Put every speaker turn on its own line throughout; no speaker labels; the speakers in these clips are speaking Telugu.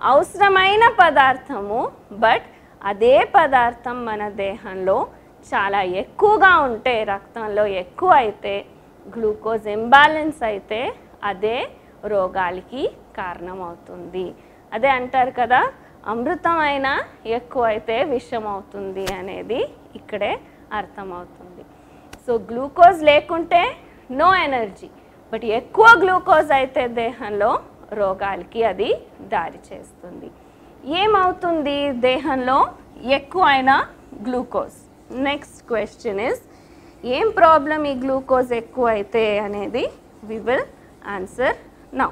అవసరమైన పదార్థము బట్ అదే పదార్థం మన దేహంలో చాలా ఎక్కువగా ఉంటే రక్తంలో ఎక్కువ అయితే గ్లూకోజ్ ఇంబ్యాలెన్స్ అయితే అదే రోగాలకి కారణమవుతుంది. అదే అంటారు కదా అమృతమైన ఎక్కువైతే విషం అవుతుంది అనేది ఇక్కడే అర్థమవుతుంది. సో గ్లూకోజ్ లేకుంటే నో ఎనర్జీ బట్ ఎక్కువ గ్లూకోజ్ అయితే దేహంలో రోగాలకి అది దారి చేస్తుంది. ఏమవుతుంది దేహంలో? ఎక్కువైన గ్లూకోజ్. నెక్స్ట్ క్వశ్చన్ ఇస్ ఏం ప్రాబ్లం ఈ గ్లూకోజ్ ఎక్కువ అయితే అనేది? వి విల్ ఆన్సర్ నౌ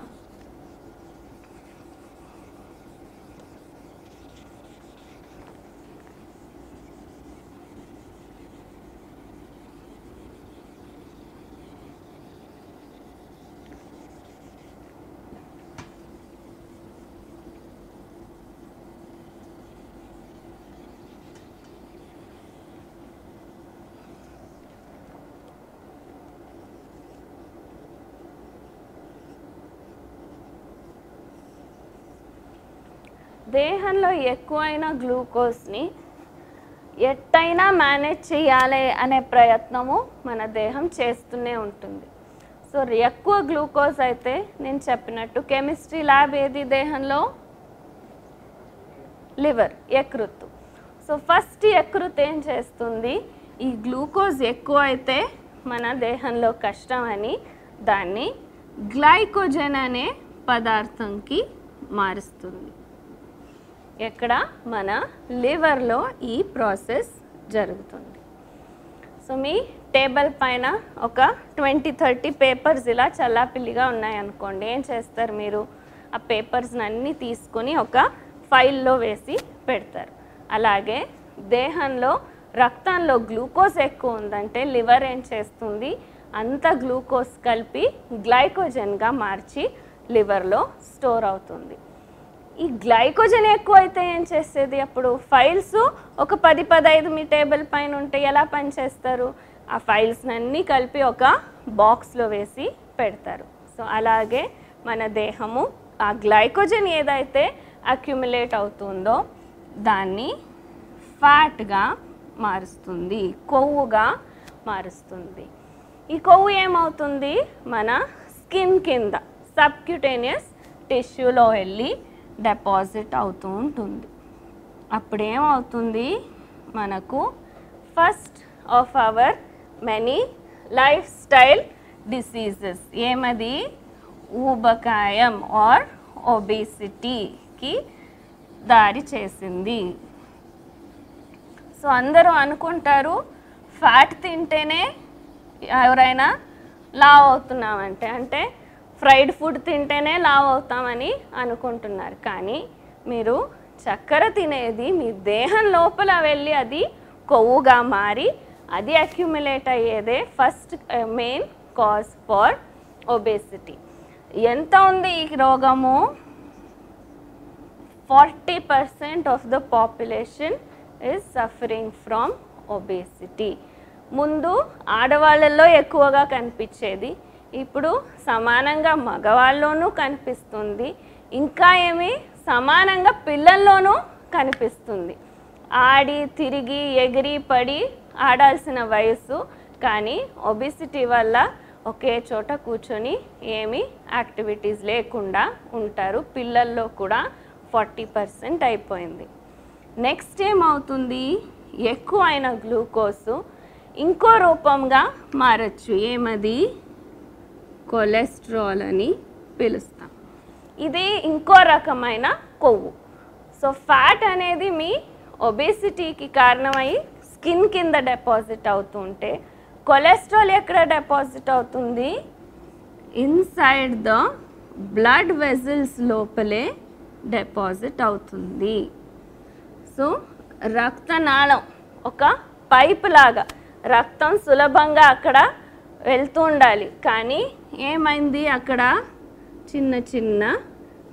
దేహంలో ఎక్కువైన గ్లూకోజ్ని ఎట్టయినా మేనేజ్ చేయాలి అనే ప్రయత్నము మన దేహం చేస్తూనే ఉంటుంది. సో ఎక్కువ గ్లూకోజ్ అయితే నేను చెప్పినట్టు కెమిస్ట్రీ ల్యాబ్ ఏది దేహంలో? లివర్ యకృత్తు సో ఫస్ట్ యకృత్ ఏం చేస్తుంది? ఈ గ్లూకోజ్ ఎక్కువ అయితే మన దేహంలో కష్టం అని దాన్ని గ్లైకోజన్ అనే పదార్థంకి మారుస్తుంది. ఎక్కడ? మన లివర్లో ఈ ప్రాసెస్ జరుగుతుంది. సో మీ టేబుల్ పైన ఒక ట్వంటీ థర్టీ పేపర్స్ ఇలా చల్లాపిల్లిగా ఉన్నాయనుకోండి ఏం చేస్తారు మీరు? ఆ పేపర్స్ని అన్నీ తీసుకొని ఒక ఫైల్లో వేసి పెడతారు. అలాగే దేహంలో రక్తంలో గ్లూకోజ్ ఎక్కువ ఉందంటే లివర్ ఏం చేస్తుంది? అంత గ్లూకోజ్ కలిపి గ్లైకోజన్గా మార్చి లివర్లో స్టోర్ అవుతుంది. ఈ గ్లైకోజన్ ఎక్కువ అయితే ఏం చేసేది? అప్పుడు ఫైల్స్ ఒక పది పదహైదు మీ టేబుల్ పైన ఉంటే ఎలా పనిచేస్తారు ఆ ఫైల్స్ని అన్నీ కలిపి ఒక బాక్స్లో వేసి పెడతారు. సో అలాగే మన దేహము ఆ గ్లైకోజన్ ఏదైతే అక్యుములేట్ అవుతుందో దాన్ని ఫ్యాట్గా మారుస్తుంది కొవ్వుగా మారుస్తుంది. ఈ కొవ్వు ఏమవుతుంది? మన స్కిన్ కింద సబ్క్యూటేనియస్ టిష్యూలో వెళ్ళి డిపాజిట్ అవుతూ ఉంటుంది. అప్పుడేమవుతుంది? మనకు first of our many life style diseases ఏమది? ఊబకాయం ఆర్ ఒబేసిటీకి దారి చేసింది. సో అందరూ అనుకుంటారు ఫ్యాట్ తింటేనే ఎవరైనా లావ్ అవుతున్నామంటే అంటే ఫ్రైడ్ ఫుడ్ తింటేనే లావ్ అవుతామని అనుకుంటున్నారు. కానీ మీరు చక్కెర తినేది మీ దేహం లోపల వెళ్ళి అది కొవ్వుగా మారి అది accumulate అయ్యేదే first main cause for obesity ఎంత ఉంది ఈ రోగము? Forty percent of the population is suffering from obesity ముందు ఆడవాళ్ళల్లో ఎక్కువగా కనిపించేది ఇప్పుడు సమానంగా మగవాళ్ళలోనూ కనిపిస్తుంది. ఇంకా ఏమి? సమానంగా పిల్లల్లోనూ కనిపిస్తుంది. ఆడి తిరిగి ఎగిరి పడి ఆడాల్సిన వయస్సు. కానీ ఒబిసిటీ వల్ల ఒకే చోట కూర్చొని ఏమి యాక్టివిటీస్ లేకుండా ఉంటారు. పిల్లల్లో కూడా ఫార్టీ పర్సెంట్ అయిపోయింది. నెక్స్ట్ ఏమవుతుంది? ఎక్కువ అయిన గ్లూకోజ్. ఇంకో రూపంగా మారచ్చు. ఏమది? కొలెస్ట్రాల్ అని పిలుస్తాం. ఇది ఇంకో రకమైన కొవ్వు. సో ఫ్యాట్ అనేది మీ ఒబేసిటీకి కారణమై స్కిన్ కింద డిపాజిట్ అవుతుంటే కొలెస్ట్రాల్ ఎక్కడ డిపాజిట్ అవుతుంది? ఇన్సైడ్ ద బ్లడ్ వెజిల్స్ లోపలే డిపాజిట్ అవుతుంది. సో రక్తనాళం ఒక పైప్ లాగా రక్తం సులభంగా అక్కడ వెళ్తూ ఉండాలి. కానీ ఏమైంది అక్కడ? చిన్న చిన్న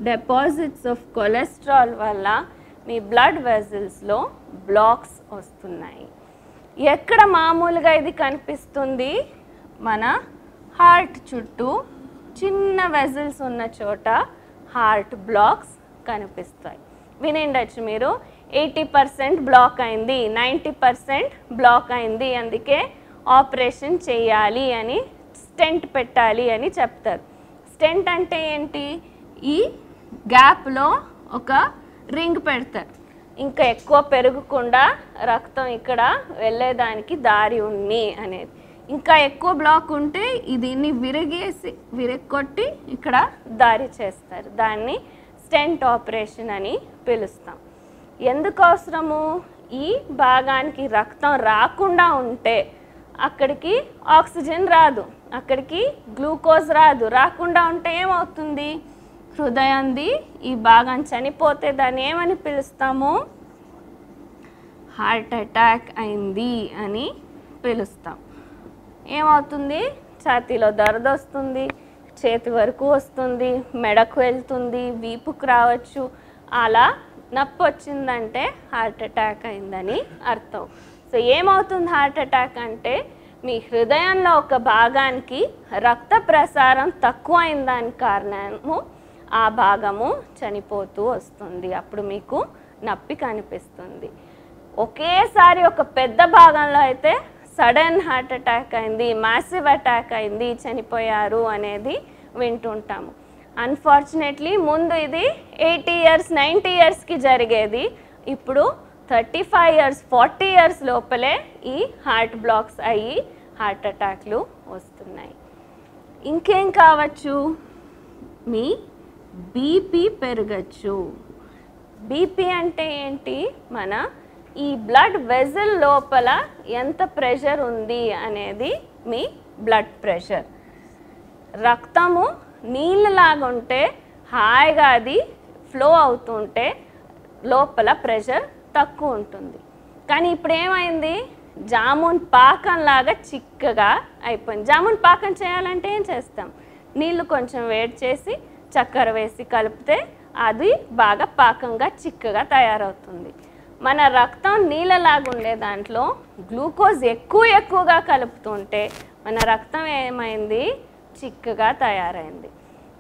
డిపాజిట్స్ ఆఫ్ కొలెస్ట్రాల్ వల్ల మీ బ్లడ్ వెజల్స్లో బ్లాక్స్ వస్తున్నాయి. ఎక్కడ మామూలుగా ఇది కనిపిస్తుంది? మన హార్ట్ చుట్టూ చిన్న వెజల్స్ ఉన్న చోట హార్ట్ బ్లాక్స్ కనిపిస్తాయి. వినిండొచ్చు మీరు ఎయిటీ పర్సెంట్ బ్లాక్ అయింది నైంటీ పర్సెంట్ బ్లాక్ అయింది. అందుకే ఆపరేషన్ చేయాలి అని స్టెంట్ పెట్టాలి అని చెప్తారు. స్టెంట్ అంటే ఏంటి? ఈ గ్యాప్లో ఒక రింగ్ పెడతారు. ఇంకా ఎక్కువ పెరగకుండా రక్తం ఇక్కడ వెళ్ళేదానికి దారి ఉంది అనేది. ఇంకా ఎక్కువ బ్లాక్ ఉంటే దీన్ని విరగేసి విరగొట్టి ఇక్కడ దారి చేస్తారు. దాన్ని స్టెంట్ ఆపరేషన్ అని పిలుస్తాం. ఎందుకు అవసరము? ఈ భాగానికి రక్తం రాకుండా ఉంటే అక్కడికి ఆక్సిజన్ రాదు. అక్కడికి గ్లూకోజ్ రాదు. రాకుండా ఉంటే ఏమవుతుంది? హృదయంది ఈ భాగం చనిపోతే దాన్ని ఏమని పిలుస్తాము? హార్ట్ అటాక్ అయింది అని పిలుస్తాం. ఏమవుతుంది? ఛాతీలో దరద వస్తుంది చేతి వరకు వస్తుంది మెడకు వెళ్తుంది వీపుకు రావచ్చు. అలా నొప్పి వచ్చిందంటే హార్ట్ అటాక్ అయిందని అర్థం. సో ఏమవుతుంది హార్ట్ అటాక్ అంటే మీ హృదయంలో ఒక భాగానికి రక్త ప్రసారం తక్కువ అయిన దాని కారణము ఆ భాగము చనిపోతూ వస్తుంది. అప్పుడు మీకు నొప్పి కనిపిస్తుంది. ఒకేసారి ఒక పెద్ద భాగంలో అయితే సడన్ హార్ట్ అటాక్ అయింది మాసివ్ అటాక్ అయింది చనిపోయారు అనేది వింటుంటాము. అన్ఫార్చునేట్లీ ముందు ఇది ఎయిటీ ఇయర్స్ నైంటీ ఇయర్స్కి జరిగేది. ఇప్పుడు thirty five years forty years లోపలే ఈ హార్ట్ బ్లాక్స్ అయ్యి హార్ట్ అటాక్లు వస్తున్నాయి. ఇంకేం కావచ్చు? మీ బీపీ పెరగచ్చు. బీపీ అంటే ఏంటి? మన ఈ బ్లడ్ వెజల్ లోపల ఎంత ప్రెషర్ ఉంది అనేది మీ బ్లడ్ ప్రెషర్. రక్తము నీళ్ళలాగుంటే హాయిగా అది ఫ్లో అవుతుంటే లోపల ప్రెషర్ తక్కువ ఉంటుంది. కానీ ఇప్పుడు ఏమైంది జామున్ పాకంలాగా చిక్కగా అయిపోయింది. జామున్ పాకం చేయాలంటే ఏం చేస్తాం? నీళ్ళు కొంచెం వేడి చేసి చక్కెర వేసి కలిపితే అది బాగా పాకంగా చిక్కగా తయారవుతుంది. మన రక్తం నీళ్ళలాగా ఉండే దాంట్లో గ్లూకోజ్ ఎక్కువ ఎక్కువగా కలుపుతుంటే మన రక్తం ఏమైంది? చిక్కగా తయారైంది.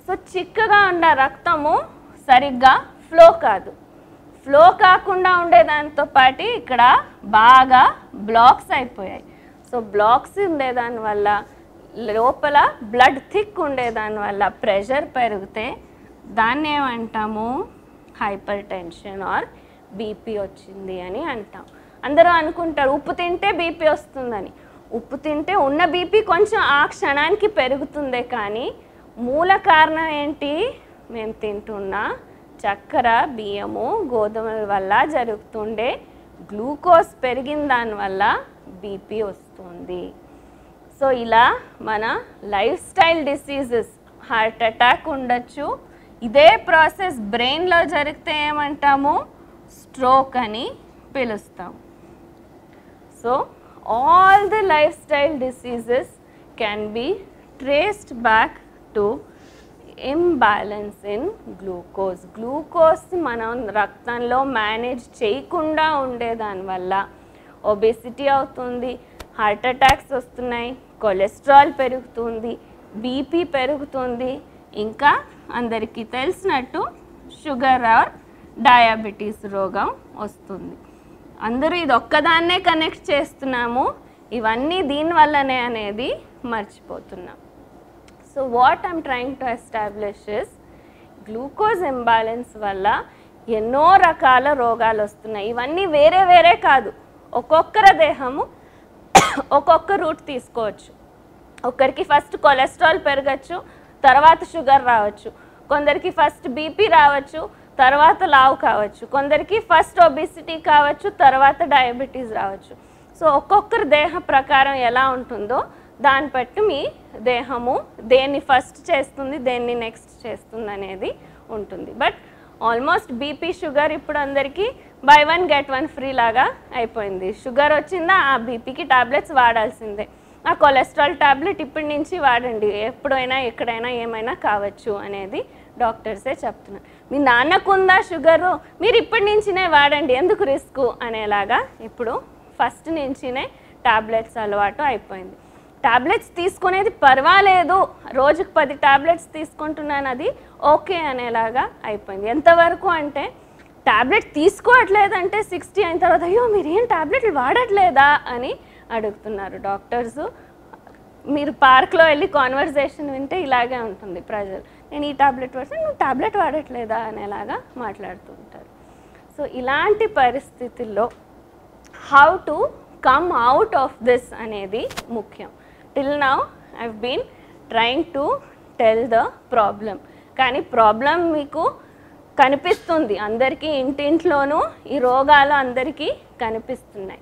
సో చిక్కగా ఉన్న రక్తము సరిగ్గా ఫ్లో కాదు. ఫ్లో కాకుండా ఉండేదానితో పాటు ఇక్కడ బాగా బ్లాక్స్ అయిపోయాయి. సో బ్లాక్స్ ఉండేదాని వల్ల లోపల బ్లడ్ థిక్ ఉండేదాని వల్ల ప్రెషర్ పెరిగితే దాన్ని ఏమంటాము? హైపర్ టెన్షన్ ఆర్ బీపీ వచ్చింది అని అంటాం. అందరూ అనుకుంటారు ఉప్పు తింటే బీపీ వస్తుందని. ఉప్పు తింటే ఉన్న బీపీ కొంచెం ఆ క్షణానికి పెరుగుతుందే కానీ మూల కారణం ఏంటి? మేము తింటున్నా చక్కెర బియ్యము గోధుమల వల్ల జరుగుతుండే గ్లూకోజ్ పెరిగిన దానివల్ల బీపీ వస్తుంది. సో ఇలా మన life style diseases heart attack ఉండొచ్చు. ఇదే ప్రాసెస్ బ్రెయిన్లో జరిగితే ఏమంటాము? స్ట్రోక్ అని పిలుస్తాం. So all the life style diseases can be traced back to imbalance in glucose glucose మనం రక్తంలో మేనేజ్ చేయకుండా ఉండేదానివల్ల ఒబెసిటీ అవుతుంది హార్ట్ అటాక్స్ వస్తున్నాయి కొలెస్ట్రాల్ పెరుగుతుంది బీపీ పెరుగుతుంది. ఇంకా అందరికీ తెలిసినట్టు షుగర్ ఆర్ డయాబెటీస్ రోగం వస్తుంది. అందరూ ఇది ఒక్కదాన్నే కనెక్ట్ చేస్తున్నాము. ఇవన్నీ దీనివల్లనే అనేది మర్చిపోతున్నాం. So what I'm trying to establish is glucose imbalance వల్ల ఎన్నో రకాల రోగాలు వస్తున్నాయి. ఇవన్నీ వేరే వేరే కాదు. ఒక్కొక్కరి దేహము ఒక్కొక్క రూట్ తీసుకోవచ్చు. ఒకరికి ఫస్ట్ కొలెస్ట్రాల్ పెరగచ్చు తర్వాత షుగర్ రావచ్చు. కొందరికి ఫస్ట్ బీపీ రావచ్చు తర్వాత లావు కావచ్చు. కొందరికి ఫస్ట్ ఒబిసిటీ కావచ్చు తర్వాత డయాబెటీస్ రావచ్చు. సో ఒక్కొక్కరి దేహ ప్రకారం ఎలా ఉంటుందో దాన్ని బట్టి మీ దేహము దేన్ని ఫస్ట్ చేస్తుంది దేన్ని నెక్స్ట్ చేస్తుంది అనేది ఉంటుంది. బట్ ఆల్మోస్ట్ బీపీ షుగర్ ఇప్పుడు అందరికీ buy one get one free లాగా అయిపోయింది. షుగర్ వచ్చిందా ఆ బీపీకి టాబ్లెట్స్ వాడాల్సిందే. ఆ కొలెస్ట్రాల్ టాబ్లెట్ ఇప్పటి నుంచి వాడండి. ఎప్పుడైనా ఎక్కడైనా ఏమైనా కావచ్చు అనేది డాక్టర్సే చెప్తున్నారు. మీ నాన్నకుందా షుగరు మీరు ఇప్పటి నుంచినే వాడండి. ఎందుకు రిస్క్ అనేలాగా ఇప్పుడు ఫస్ట్ నుంచినే టాబ్లెట్స్ అలవాటు అయిపోయింది. టాబ్లెట్స్ తీసుకునేది పర్వాలేదు. రోజుకు పది టాబ్లెట్స్ తీసుకుంటున్నాను అది ఓకే అనేలాగా అయిపోయింది. ఎంతవరకు అంటే టాబ్లెట్ తీసుకోవట్లేదంటే సిక్స్టీ అయిన తర్వాత అయ్యో మీరు ఏం టాబ్లెట్లు వాడట్లేదా అని అడుగుతున్నారు డాక్టర్స్. మీరు పార్క్లో వెళ్ళి కాన్వర్జేషన్ వింటే ఇలాగే ఉంటుంది ప్రజలు నేను ఈ టాబ్లెట్ వాడితే నువ్వు టాబ్లెట్ వాడట్లేదా అనేలాగా మాట్లాడుతూ ఉంటారు. సో ఇలాంటి పరిస్థితుల్లో how to come out of this అనేది ముఖ్యం. Till now I've been trying to tell the problem కానీ ప్రాబ్లం మీకు కనిపిస్తుంది. అందరికీ ఇంటింట్లోనూ ఈ రోగాలు అందరికీ కనిపిస్తున్నాయి.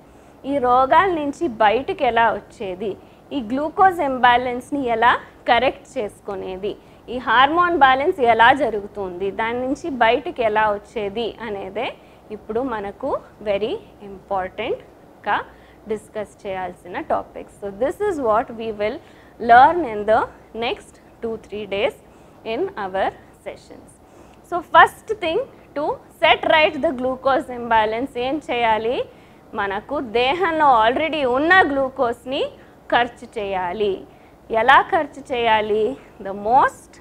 ఈ రోగాల నుంచి బయటికి ఎలా వచ్చేది? ఈ గ్లూకోజ్ ఎంబ్యాలెన్స్ని ఎలా కరెక్ట్ చేసుకునేది? ఈ హార్మోన్ బ్యాలెన్స్ ఎలా జరుగుతుంది? దాని నుంచి బయటికి ఎలా వచ్చేది అనేదే ఇప్పుడు మనకు వెరీ ఇంపార్టెంట్గా డిస్కస్ చేయాల్సిన topics so this is what we will learn in the next two three days in our sessions so first thing to set right the glucose imbalance ఏం చేయాలి? మనకు దేహంలో ఆల్రెడీ ఉన్న గ్లూకోజ్ని ఖర్చు చేయాలి. ఎలా ఖర్చు చేయాలి? ద మోస్ట్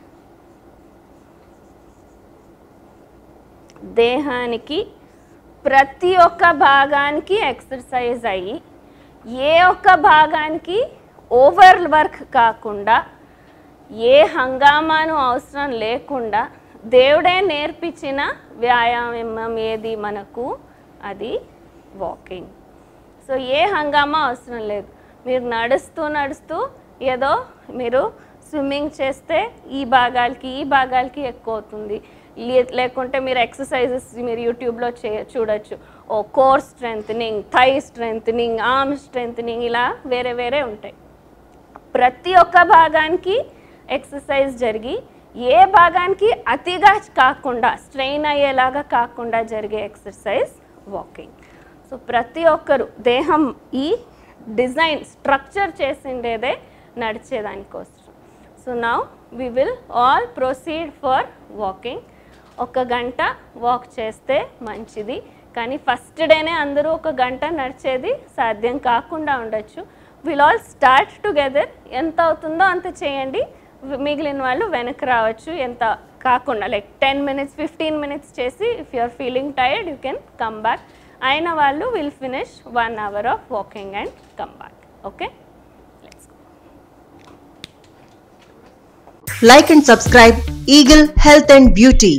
దేహానికి ప్రతి ఒక్క భాగానికి ఎక్సర్సైజ్ అయ్యి ఏ ఒక్క భాగానికి ఓవర్ వర్క్ కాకుండా ఏ హంగామాను అవసరం లేకుండా దేవుడే నేర్పించిన వ్యాయామం ఏది మనకు? అది వాకింగ్. సో ఏ హంగామా అవసరం లేదు. మీరు నడుస్తూ నడుస్తూ ఏదో మీరు స్విమ్మింగ్ చేస్తే ఈ భాగాలకి ఈ భాగాలకి ఎక్కువ అవుతుంది. లేకుంటే మీరు ఎక్సర్సైజెస్ మీరు యూట్యూబ్లో చే చూడొచ్చు. ఓ core strengthening thigh strengthening arm strengthening ఇలా వేరే వేరే ఉంటాయి. ప్రతి ఒక్క భాగానికి ఎక్సర్సైజ్ జరిగి ఏ భాగానికి అతిగా కాకుండా స్ట్రెయిన్ అయ్యేలాగా కాకుండా జరిగే ఎక్సర్సైజ్ వాకింగ్. సో ప్రతి ఒక్కరు దేహం ఈ డిజైన్ స్ట్రక్చర్ చేసిండేదే నడిచేదానికోసం. సో నా we will all proceed for walking. ఒక గంట వాక్ చేస్తే మంచిది. కానీ ఫస్ట్ డేనే అందరూ ఒక గంట నడిచేది సాధ్యం కాకుండా ఉండొచ్చు. విల్ ఆల్ స్టార్ట్ టుగెదర్ ఎంత అవుతుందో అంత చేయండి. మిగిలిన వాళ్ళు వెనక్కి రావచ్చు. ఎంత కాకుండా like ten minutes fifteen minutes చేసి if you are feeling tired you can come back అయిన వాళ్ళు will finish one hour of walking and come back okay
like and subscribe eagle health and beauty